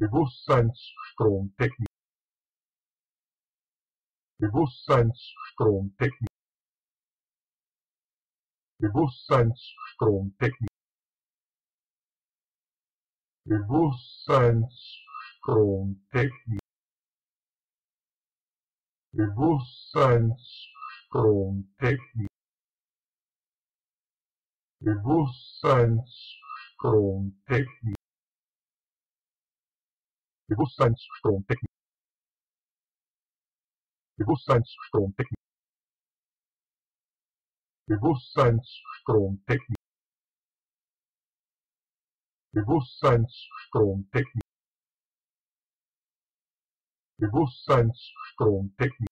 Bewusstseinsstromtechnik Bewusstseinsstromtechnik Bewusstseinsstromtechnik Bewusstseinsstromtechnik Bewusstseinsstromtechnik Bewusstseinsstromtechnik Bewusstseinsstrom decken. Bewusstseinsstrom decken. Bewusstseinsstrom decken. Bewusstseinsstrom decken. Bewusstseinsstrom decken.